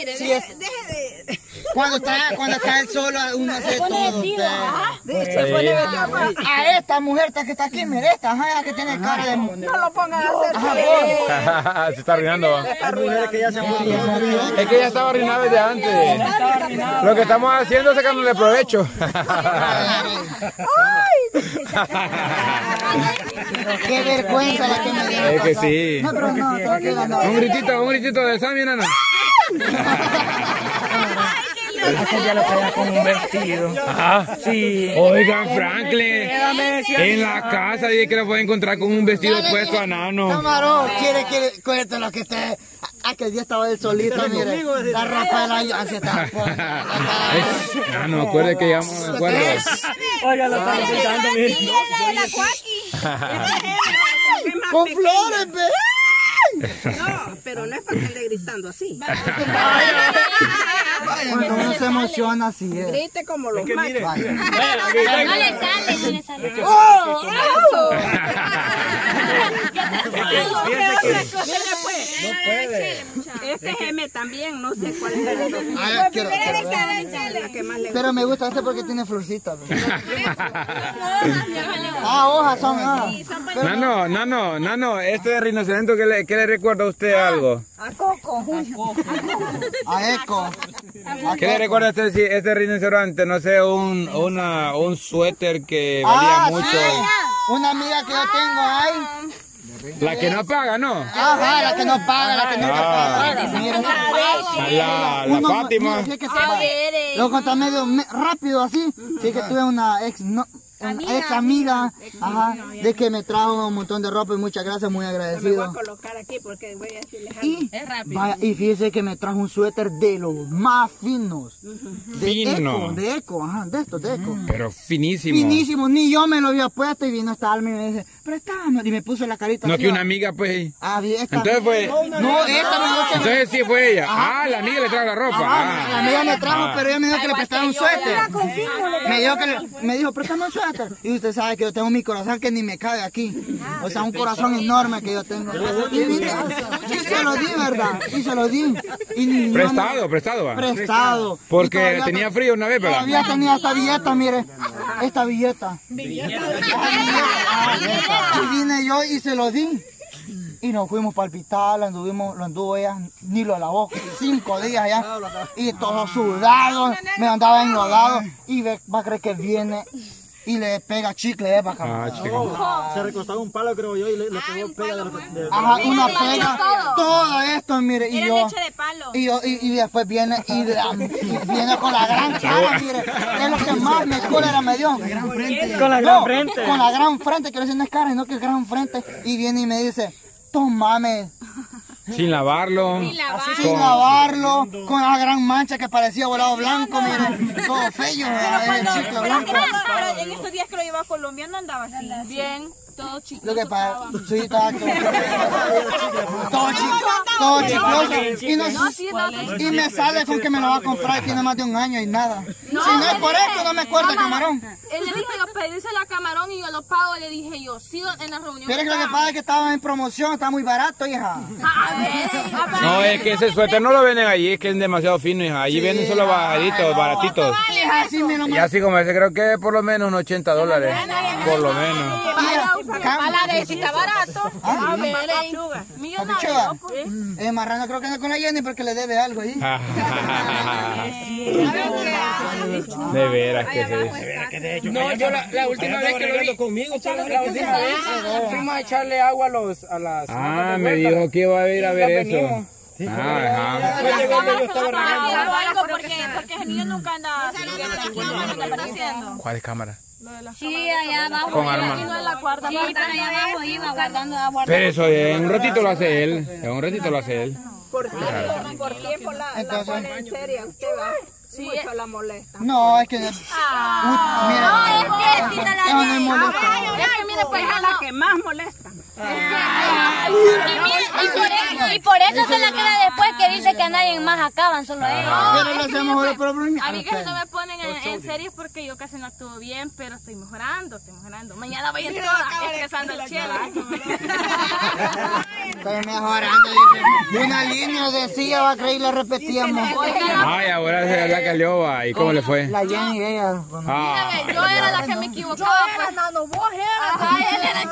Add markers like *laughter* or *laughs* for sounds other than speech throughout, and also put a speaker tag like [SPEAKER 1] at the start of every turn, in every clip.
[SPEAKER 1] Mire,
[SPEAKER 2] Sí,
[SPEAKER 1] deje,
[SPEAKER 2] es-
[SPEAKER 1] deje de...
[SPEAKER 2] Cuando está, cuando está él solo, *laughs* uno hace todo. usted.
[SPEAKER 1] Se pone vestido para-
[SPEAKER 2] A esta mujer que está aquí, mire esta, ajá, que tiene cara de...
[SPEAKER 1] No lo pongan a hacer
[SPEAKER 2] Ajá, *laughs*
[SPEAKER 3] se está arruinando. va.
[SPEAKER 1] Está arruinando.
[SPEAKER 3] Es que ya estaba arruinado desde antes. Lo que estamos haciendo es sacándole provecho.
[SPEAKER 2] Qué vergüenza la que me dio.
[SPEAKER 3] Es que sí.
[SPEAKER 2] No, pero no, tranquila, no.
[SPEAKER 3] Un gritito, un gritito de Sammy, nana.
[SPEAKER 4] Ya lo traía con un vestido.
[SPEAKER 3] Ajá.
[SPEAKER 4] Sí.
[SPEAKER 3] Oigan, Franklin. En la casa dice que lo puede encontrar con un vestido puesto a nano.
[SPEAKER 2] Camarón, quiere que cuente lo que esté. Aquel día estaba él solito, mire. La ropa de la así está. *laughs*
[SPEAKER 3] Ah, no, acuerde que llegamos a acuerdo. *laughs*
[SPEAKER 4] Oiga, lo están escuchando, mire.
[SPEAKER 2] Con flores, ve.
[SPEAKER 1] No, pero no es para que ande gritando así.
[SPEAKER 2] Cuando uno se emociona así es.
[SPEAKER 1] Grite como los machos.
[SPEAKER 2] Vaya.
[SPEAKER 5] No le sale, no le sale.
[SPEAKER 1] ¡Oh! ¡Eso! *laughs*
[SPEAKER 4] No puede.
[SPEAKER 1] Este geme también, no sé cuál es
[SPEAKER 2] Ah, quiero- Pero me gusta este porque tiene florcitas. *laughs* Ah, hojas son. Ah.
[SPEAKER 3] Nano, nano, nano, este rinoceronte, ¿qué le, qué le recuerda a usted algo?
[SPEAKER 1] A Coco.
[SPEAKER 2] A Eco. A
[SPEAKER 3] ¿Qué le recuerda a este, si- este rinoceronte? No sé, un, una, un suéter que valía
[SPEAKER 2] Ah,
[SPEAKER 3] mucho.
[SPEAKER 2] sí. Una amiga que yo tengo ahí.
[SPEAKER 3] La que no paga, ¿no?
[SPEAKER 2] Ajá, la que no paga, la que nunca
[SPEAKER 3] Ah.
[SPEAKER 2] paga. Mira.
[SPEAKER 3] La, la
[SPEAKER 2] Uno-
[SPEAKER 3] Fátima.
[SPEAKER 2] mira, sí que se- Luego está medio me- rápido así. Sí que tuve una ex, no, ex amiga, ajá, de que me trajo un montón de ropa y muchas gracias, muy
[SPEAKER 1] Me voy a
[SPEAKER 2] agradecido.
[SPEAKER 1] colocar aquí porque voy a decirles algo.
[SPEAKER 2] Y, vaya, y fíjese que me trajo un suéter de los más finos. De
[SPEAKER 3] Fino.
[SPEAKER 2] eco, de eco, ajá, de estos, de eco.
[SPEAKER 3] Pero finísimo.
[SPEAKER 2] Finísimo, ni yo me lo había puesto y vino esta alma y me dice, préstame, y me puso la carita
[SPEAKER 3] No
[SPEAKER 2] así,
[SPEAKER 3] que una
[SPEAKER 2] va.
[SPEAKER 3] amiga, pues.
[SPEAKER 2] Ah, bien, esta-
[SPEAKER 3] Entonces fue.
[SPEAKER 2] No, esta me dijo que
[SPEAKER 3] Entonces sí fue ella. Ah, la amiga le trajo la ropa.
[SPEAKER 2] Ajá, la
[SPEAKER 3] Ah.
[SPEAKER 2] amiga me trajo,
[SPEAKER 3] Ah.
[SPEAKER 2] pero ella me dijo que le prestara un suéter. Me dijo que le- me dijo, préstame un suéter. Y usted sabe que yo tengo mi corazón que ni me cabe aquí. O sea, un corazón enorme que yo tengo. Y, se lo di, ¿verdad? Y se lo di. Y ni- no me-
[SPEAKER 3] Prestado, prestado va.
[SPEAKER 2] Prestado.
[SPEAKER 3] Porque tenía frío una vez, ¿verdad?
[SPEAKER 2] Todavía tenía esta billeta, mire. Esta billeta. Y vine yo y se lo di. Y nos fuimos para el hospital, anduvimos, lo anduvo ella, ni lo lavó, cinco días ya. Y todo sudado, me andaba enlodado. Y va a creer que viene y le pega chicle, eh, para acá.
[SPEAKER 3] Ah, chica.
[SPEAKER 6] Se recostaba un palo, creo yo, y le, le pegó pega de, lo que- de-
[SPEAKER 2] Ajá, una pega, todo esto, mire, y yo,
[SPEAKER 5] de palo.
[SPEAKER 2] y yo, y, y después viene, y, la- y viene con la gran cara, mire, es lo que más me cólera me dio.
[SPEAKER 4] Con la gran
[SPEAKER 2] No,
[SPEAKER 4] frente.
[SPEAKER 2] Con la gran frente, que no es cara, sino que es gran frente, y viene y me dice, tomame,
[SPEAKER 3] Sin lavarlo.
[SPEAKER 2] sin lavarlo, con la gran mancha que parecía volado blanco, mire, todo feo, el chicle blanco.
[SPEAKER 5] Pero en estos días que lo llevaba a Colombia no andaba así. Bien, todo chico.
[SPEAKER 2] Lo que pasa, sí, todo, todo chico, todo chicloso, y, no, y me sale con que me lo va a comprar y tiene más de un año y nada. si no es por esto, no me acuerdo, camarón.
[SPEAKER 5] Él le dijo yo pedirse la camarón y yo lo pago. Le dije yo, sí, en la reunión.
[SPEAKER 2] Pero es que lo que pasa es que estaba en promoción, está muy barato, hija.
[SPEAKER 5] A ver,
[SPEAKER 3] No, es que ese suéter no lo venden allí, es que es demasiado fino, hija. Allí venden solo bajaditos, baratitos. Y así como ese, creo que por lo menos unos 80 dólares. Por lo menos.
[SPEAKER 1] Para la de si está barato.
[SPEAKER 5] a ver, millonario.
[SPEAKER 2] Papichuga. Eh, Marrano creo que anda con la Jenny porque le debe algo ahí. *laughs*
[SPEAKER 3] De veras que sí.
[SPEAKER 4] No, yo la, la última vez que lo vi conmigo, la última vez fuimos a echarle agua a los a las
[SPEAKER 3] Ah, me dijo que iba a ir a ver eso. Ah, ajá.
[SPEAKER 4] Yo estaba regando.
[SPEAKER 5] algo porque, porque ese niño nunca anda no.
[SPEAKER 3] ¿Cuál cámara?
[SPEAKER 5] Sí, allá abajo.
[SPEAKER 3] Con arma.
[SPEAKER 5] No es Sí, pero allá abajo iba guardando agua.
[SPEAKER 3] Pero eso en un ratito lo hace él. En un ratito lo hace él.
[SPEAKER 1] Por tiempo, por tiempo la, la pone en serio. Usted va. Mucho la molesta.
[SPEAKER 2] No, es que.
[SPEAKER 5] Ah,
[SPEAKER 2] Mira,
[SPEAKER 5] no, es que si te la
[SPEAKER 2] eso no es molesta.
[SPEAKER 5] Es que mire, pues
[SPEAKER 1] Es la
[SPEAKER 5] no.
[SPEAKER 1] que más molesta.
[SPEAKER 5] Y, y, por eso, y se la queda después que dice que a nadie más acaban, solo a ellos.
[SPEAKER 2] Pero le hacemos ahora problema.
[SPEAKER 5] A mí que no me ponen en en, en serio es porque yo casi no actúo bien, pero estoy mejorando, estoy mejorando. Mañana voy a ir toda estresando el chelo.
[SPEAKER 2] Estoy mejorando, dice. Una línea decía, va a creer y la repetíamos.
[SPEAKER 3] Ay, ahora se la calió, va. ¿Y cómo le fue?
[SPEAKER 2] La Jenny, ella.
[SPEAKER 3] Ah,
[SPEAKER 5] Yo era la que me equivocaba. pues.
[SPEAKER 1] Nano, vos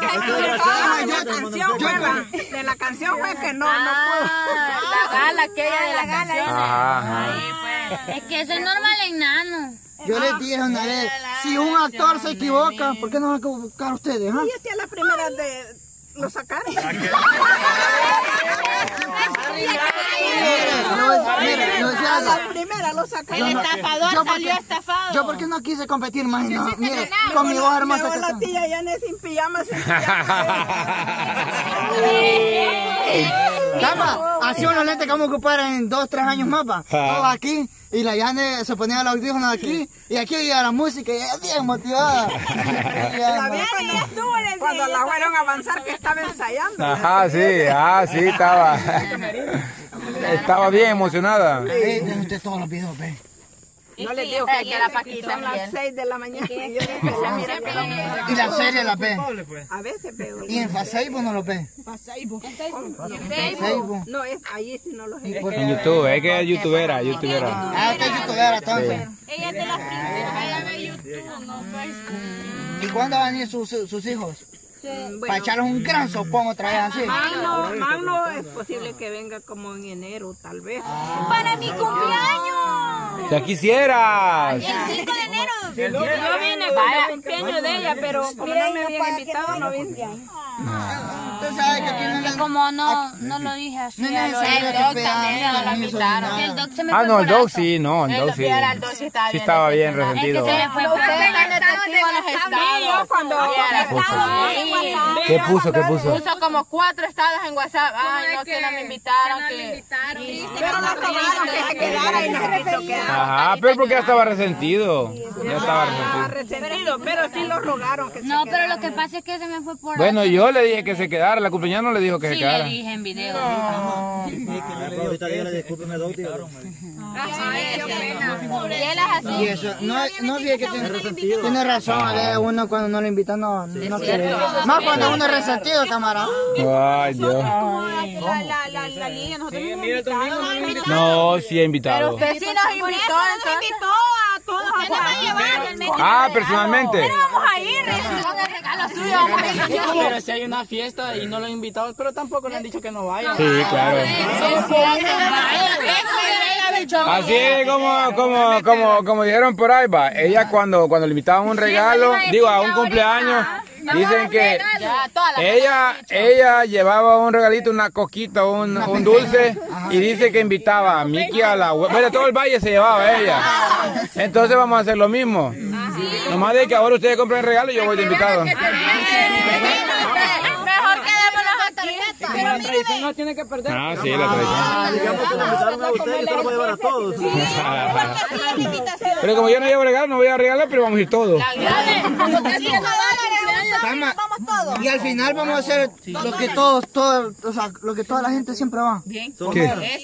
[SPEAKER 1] de la canción fue, va. De la canción fue que no, no puedo.
[SPEAKER 5] Ah, la gala aquella de la canción.
[SPEAKER 3] ajá, ajá.
[SPEAKER 5] Sí, pues.
[SPEAKER 7] Es que eso es normal en nano.
[SPEAKER 2] Yo les dije una vez, si un actor se equivoca, ¿por qué no van a equivocar ustedes? ah?
[SPEAKER 1] Y esta es la primera de lo sacaron. *laughs* La primera lo sacaron.
[SPEAKER 2] Yo
[SPEAKER 5] estafador
[SPEAKER 2] porque-
[SPEAKER 5] salió estafado.
[SPEAKER 2] Yo porque no quise competir más no, mire, con mi voz hermosa que
[SPEAKER 1] la tía Yané sin pijama, sin pijama.
[SPEAKER 2] Cama, así unos lentes que vamos a ocupar en dos, tres años más, va. Todos aquí. Y la Yane se ponía los audífonos aquí. Y aquí oía la música y ella bien motivada.
[SPEAKER 1] La vi cuando, cuando la fueron a avanzar que estaba ensayando.
[SPEAKER 3] Ajá, sí, ah, sí, estaba. Estaba bien emocionada.
[SPEAKER 2] Eh, de usted todos los videos, ve.
[SPEAKER 1] No les digo que ya la Paquita son las 6 de la mañana. Y le a
[SPEAKER 2] la serie la ve.
[SPEAKER 1] A veces veo.
[SPEAKER 2] Y en Facebook no lo ve.
[SPEAKER 1] En
[SPEAKER 2] Facebook.
[SPEAKER 1] No, es ahí sí no los he
[SPEAKER 2] por-
[SPEAKER 3] En YouTube, es que es youtubera, youtubera.
[SPEAKER 2] Ah, usted es youtuber entonces.
[SPEAKER 5] Ella es de las primeras. Ella ve YouTube, no Facebook.
[SPEAKER 2] ¿Y cuándo van a venir sus, sus hijos? Para echarles un gran sopón otra vez así.
[SPEAKER 1] Magno, Magno es posible que venga como en enero, tal vez.
[SPEAKER 5] Para mi cumpleaños.
[SPEAKER 3] Ya quisieras.
[SPEAKER 5] El 5 de enero.
[SPEAKER 1] Yo vine para el cumpleaños de ella, pero como no me habían invitado, no vine.
[SPEAKER 2] Usted sabe que aquí no le-
[SPEAKER 7] Como no, no lo dije así.
[SPEAKER 2] no es
[SPEAKER 7] lo-
[SPEAKER 2] necesario que nada.
[SPEAKER 7] El doc se me
[SPEAKER 3] Ah, no, el dog sí, no, el dog sí. Sí estaba bien resentido.
[SPEAKER 7] Es que se me fue.
[SPEAKER 3] ¿Qué puso, qué puso?
[SPEAKER 8] Puso como cuatro estados en WhatsApp. Ay, no, que no me invitaron. que...
[SPEAKER 1] Pero no rogaron que se quedara y no se.
[SPEAKER 3] Ajá, pero porque ya estaba resentido. Ya estaba
[SPEAKER 1] Ah,
[SPEAKER 3] resentido.
[SPEAKER 1] resentido, pero sí lo rogaron que se
[SPEAKER 7] No, pero lo que pasa es que se me fue por
[SPEAKER 3] Bueno, yo le dije que se quedara, la cumpleaños no le dijo que se
[SPEAKER 7] Sí, le
[SPEAKER 3] quedara.
[SPEAKER 7] dije en video.
[SPEAKER 6] Ahorita que yo le discúlpeme, dos tío.
[SPEAKER 2] Y eso, no, no vi que tiene, tiene razón, a ver, uno cuando no lo invita no, no quiere. Más cuando uno es resentido, camarada.
[SPEAKER 3] Ay, Dios.
[SPEAKER 5] La, la, la, la niña, nosotros no invitamos.
[SPEAKER 3] No, sí he invitado.
[SPEAKER 8] Usted sí nos invitó,
[SPEAKER 5] Nos
[SPEAKER 8] entonces.
[SPEAKER 5] invitó a todos a
[SPEAKER 7] va a llevar el mes
[SPEAKER 3] Ah, personalmente.
[SPEAKER 5] Vamos a ir, regalo suyo.
[SPEAKER 4] Pero si hay una fiesta y no lo han invitado, pero tampoco le han dicho que no.
[SPEAKER 3] Sí, claro. Así es como, como, como, como dijeron por ahí, va. Ella cuando, cuando le invitaban un regalo, digo, a un cumpleaños, dicen que ella, ella llevaba un regalito, una coquita, un, un dulce, y dice que invitaba a Miki a la hue- Bueno, todo el valle se llevaba ella. Entonces vamos a hacer lo mismo. Nomás de que ahora ustedes compren regalo y yo voy de invitado.
[SPEAKER 5] Aquí.
[SPEAKER 4] La tradición no tiene que perder.
[SPEAKER 3] Ah, sí, la tradición.
[SPEAKER 6] Digamos que me invitaron a usted, yo se lo voy a llevar a todos.
[SPEAKER 3] Pero como yo no llevo regalo, no voy a regalar, pero vamos a ir todos.
[SPEAKER 2] Calma. Y al final vamos a hacer lo que todos, todos, o sea, lo que toda la gente siempre va.
[SPEAKER 3] ¿Qué?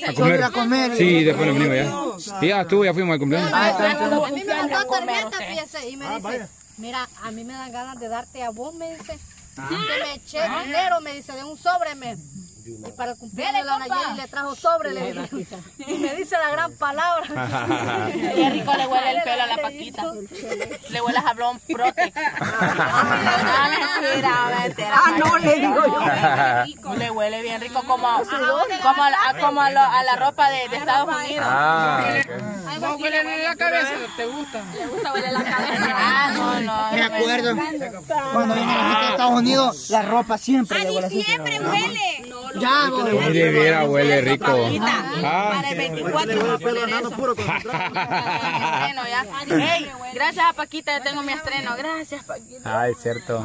[SPEAKER 3] ¿A comer?
[SPEAKER 2] a comer.
[SPEAKER 3] Sí, después nos venimos ya. Sí, ya estuvo, ya fuimos al cumpleaños.
[SPEAKER 7] A mí me mandó tarjeta, fíjese, y me dice, mira, a mí me dan ganas de darte a vos, me dice, que me eché dinero, me dice, de un sobre, me... Y para el cumpleaños la Nayeli le trajo sobre, le. Y me dice la gran palabra. *laughs*
[SPEAKER 8] Qué rico le huele el pelo a la Paquita. Le huele a jablón Protex. *laughs* Ah, mentira, mentira.
[SPEAKER 1] Ah, no, le digo yo. *laughs*
[SPEAKER 8] Le huele bien rico como, como, a, como a, lo- a la ropa de, de Estados Unidos.
[SPEAKER 3] Ah.
[SPEAKER 4] No huele en la cabeza, ¿te gusta?
[SPEAKER 8] Ah, no, no.
[SPEAKER 2] Me acuerdo cuando viene la gente de Estados Unidos, la ropa siempre le huele así.
[SPEAKER 5] Siempre huele.
[SPEAKER 2] Ya,
[SPEAKER 3] Y de veras huele rico. Ah,
[SPEAKER 8] Para el 24 vamos a poner eso. Estreno ya. Ey, gracias a Paquita, yo tengo mi estreno. Gracias, Paquita.
[SPEAKER 3] ah, es cierto.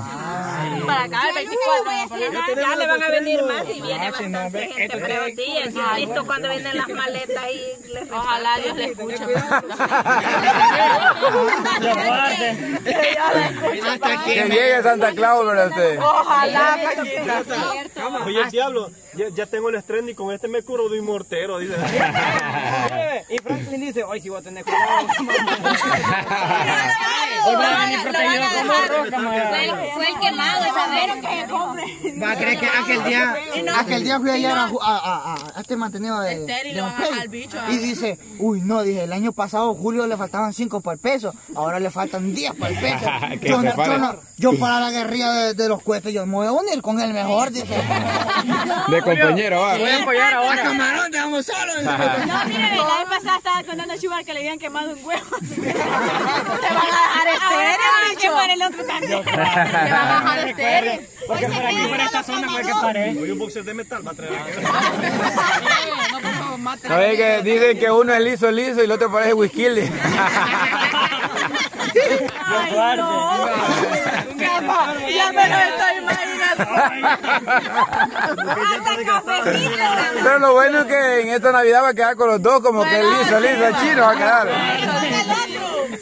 [SPEAKER 8] Para acá, el 24 vamos a poner.
[SPEAKER 1] Ya le van a venir más y viene bastante gente días. Y listo cuando vienen las maletas y les
[SPEAKER 8] Ojalá Dios le escuche.
[SPEAKER 2] Hasta
[SPEAKER 3] Que llegue Santa Claus, ¿verdad?
[SPEAKER 8] Ojalá, Paquita.
[SPEAKER 6] Oye, el diablo, ya, ya tengo el estreno y con este me curo de un mortero, dice. *laughs*
[SPEAKER 4] Y Franklin dice, hoy sí voy a tener cuidado. *laughs*
[SPEAKER 8] A
[SPEAKER 1] Fue el quemado esa vez.
[SPEAKER 2] Va a creer que aquel día, aquel día fui ayer a, a, a, a este mantenido de,
[SPEAKER 8] a-
[SPEAKER 2] Y dice, uy no, dije, el año pasado Julio le faltaban 5 por peso, ahora le faltan 10 por *laughs* peso.
[SPEAKER 3] Que
[SPEAKER 2] yo, yo, para la guerrilla de, los cohetes, yo me voy a unir con el mejor, *laughs* dice.
[SPEAKER 3] De compañero, va.
[SPEAKER 4] Voy a apoyar
[SPEAKER 2] A
[SPEAKER 4] ahora.
[SPEAKER 2] camarón, dejamos solos.
[SPEAKER 5] No, mire, la vez pasada estaba contando a Chubar que le habían quemado un huevo. *laughs*
[SPEAKER 8] Te van a dejar
[SPEAKER 5] Ahora
[SPEAKER 8] estéril,
[SPEAKER 5] le van a
[SPEAKER 8] bicho.
[SPEAKER 5] quemar el otro también.
[SPEAKER 8] Te van a dejar estéril.
[SPEAKER 4] Porque por aquí, por esta zona fue que paré.
[SPEAKER 6] Hoy un boxer de metal va a traer. *laughs*
[SPEAKER 3] Que dicen que uno es liso, liso y el otro parece whisky. *laughs* *laughs*
[SPEAKER 5] Ay, no. Ya me lo estoy imaginando. Hasta cafecito.
[SPEAKER 3] Pero lo bueno es que en esta Navidad va a quedar con los dos como que el liso, liso, el chino va a quedar.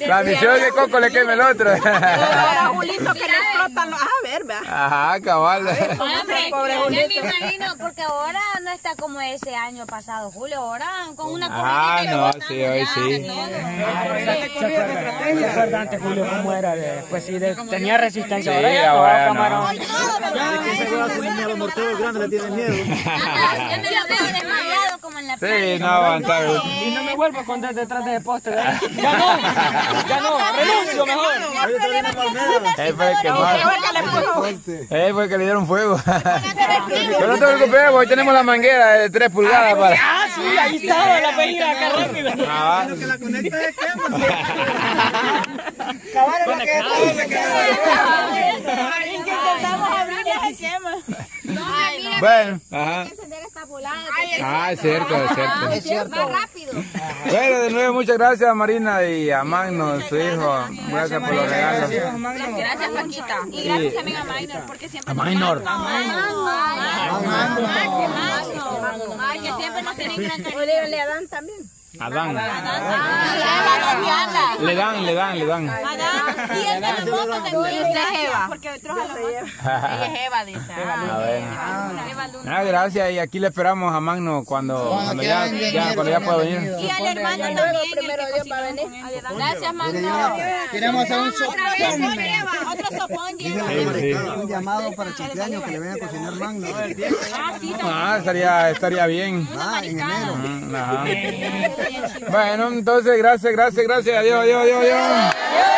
[SPEAKER 3] La misión es que Coco le queme el otro.
[SPEAKER 1] Ahora Julito que le *laughs* explotan los... A ver, vea.
[SPEAKER 3] Ajá, cabal.
[SPEAKER 1] Hombre,
[SPEAKER 9] Yo me imagino, porque ahora no está como ese año pasado, Julio, ahora con una
[SPEAKER 3] Ah, no, sí, hoy sí.
[SPEAKER 9] todo.
[SPEAKER 4] ¿Se acuerda antes Julio cómo era? De- Pues sí, de- tenía resistencia.
[SPEAKER 3] Sí,
[SPEAKER 4] Ahora ya
[SPEAKER 3] ahora
[SPEAKER 4] camarón.
[SPEAKER 6] Que se va a subir ni a los morteros grandes le tienen miedo. *laughs*
[SPEAKER 9] Ah, lo como en la playa.
[SPEAKER 3] Sí, no aguantar.
[SPEAKER 4] Y no me vuelvo a contar detrás de ese poste. ¿verdad? *laughs* Ya no, ya no, renuncio mejor.
[SPEAKER 3] Él fue el que más. Él fue el que le dieron fuego. *laughs* Pero no te preocupes, hoy tenemos la manguera de 3 pulgadas para.
[SPEAKER 4] Ah, sí, ahí estaba la pedida acá rápido.
[SPEAKER 3] Ah,
[SPEAKER 6] Que la conecta de quema.
[SPEAKER 5] En que intentamos abrir ya se quema.
[SPEAKER 3] bueno, ajá.
[SPEAKER 7] Volada.
[SPEAKER 3] Ah, es cierto, es cierto.
[SPEAKER 2] Es cierto.
[SPEAKER 7] rápido.
[SPEAKER 3] Bueno, de nuevo, muchas gracias a Marina y a Magno, su hijo. Gracias por los regalos.
[SPEAKER 8] Gracias, Paquita.
[SPEAKER 5] Y gracias también a Minor, porque siempre
[SPEAKER 3] A
[SPEAKER 5] nos
[SPEAKER 3] Minor.
[SPEAKER 5] Porque siempre nos tienen gran cariño.
[SPEAKER 1] Oye, le dan también.
[SPEAKER 3] Adán.
[SPEAKER 8] Ah,
[SPEAKER 3] Le dan, le dan, le dan.
[SPEAKER 5] Adán, y el de la moto de
[SPEAKER 8] es Eva.
[SPEAKER 5] Porque otros a la moto. *laughs*
[SPEAKER 8] Ella es Eva, dice.
[SPEAKER 3] A ver. Ah, gracias, y aquí le esperamos a Magno cuando, cuando ya, ya, cuando ya pueda venir.
[SPEAKER 5] Y al hermano también, el que él.
[SPEAKER 8] Gracias, Magno.
[SPEAKER 2] Queremos hacer un
[SPEAKER 5] sopón. Lleva, otro sopón lleva.
[SPEAKER 6] Un llamado para el cumpleaños que le venga a cocinar magno.
[SPEAKER 5] Ah, sí,
[SPEAKER 3] Ah, estaría, estaría bien.
[SPEAKER 6] Ah, en enero.
[SPEAKER 3] Bueno, entonces, gracias, gracias, gracias. Adiós, adiós, adiós.